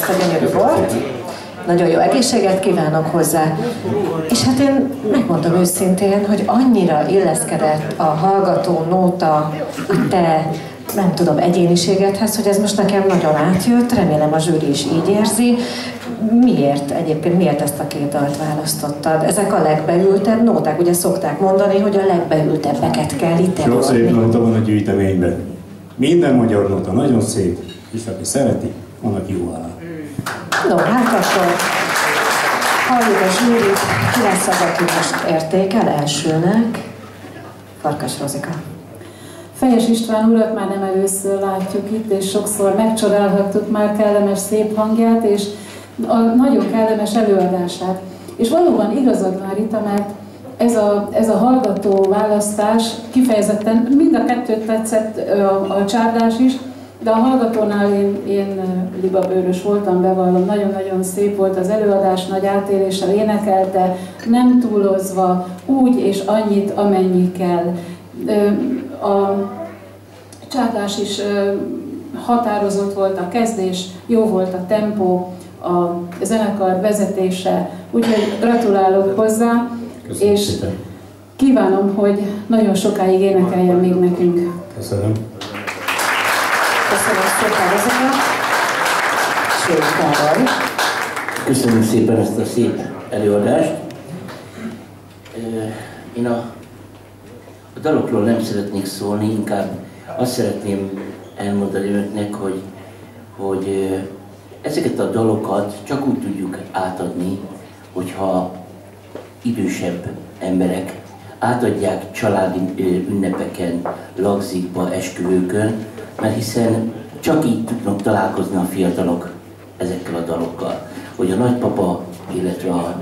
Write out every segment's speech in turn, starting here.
ezt a gyönyörű bort. Nagyon jó egészséget kívánok hozzá. És hát én megmondom őszintén, hogy annyira illeszkedett a hallgató nóta, a te nem tudom, egyéniségedhez, hogy ez most nekem nagyon átjött, remélem a zsűri is így érzi. Miért egyébként, miért ezt a két dalt választottad? Ezek a legbeültebb nóták, ugye szokták mondani, hogy a legbeültebbeket kell itt Sok szép nóta van a gyűjteményben. Minden magyar nóta nagyon szép, és aki szereti, annak jó áll. No, hát akkor halljuk a zsűrit, ki lesz az, aki most értékel elsőnek? Farkas Rozika. Fejes István urat már nem először látjuk itt, és sokszor megcsodálhattuk már kellemes szép hangját, és a nagyon kellemes előadását. És valóban igazad már itt, mert ez a, ez a hallgató választás kifejezetten, mind a kettőt tetszett a, a csárdás is, de a hallgatónál én, én libabőrös voltam, bevallom, nagyon-nagyon szép volt az előadás, nagy átéléssel énekelte, nem túlozva, úgy és annyit, amennyi kell. A csárdás is határozott volt a kezdés, jó volt a tempó, a zenekar vezetése, úgyhogy gratulálok hozzá, Köszönöm és szépen. kívánom, hogy nagyon sokáig énekeljen még nekünk. Köszönöm. Köszönöm szépen ezeket. Sőt, szépen ezt a szép előadást. Én a, a dalokról nem szeretnék szólni, inkább azt szeretném elmondani önöknek, hogy, hogy ezeket a dalokat csak úgy tudjuk átadni, hogyha idősebb emberek átadják családi ünnepeken, lagzikba, esküvőkön, mert hiszen csak így tudnak találkozni a fiatalok ezekkel a dalokkal. Hogy a nagypapa, illetve a,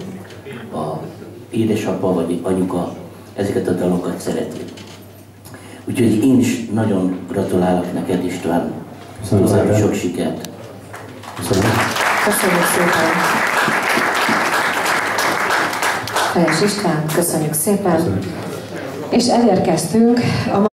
a édesapa vagy anyuka ezeket a dalokat szereti. Úgyhogy én is nagyon gratulálok neked István. Köszönöm szépen. sok sikert. Köszönöm. Köszönjük szépen. Fejes István, köszönjük szépen. Köszönöm. És elérkeztünk a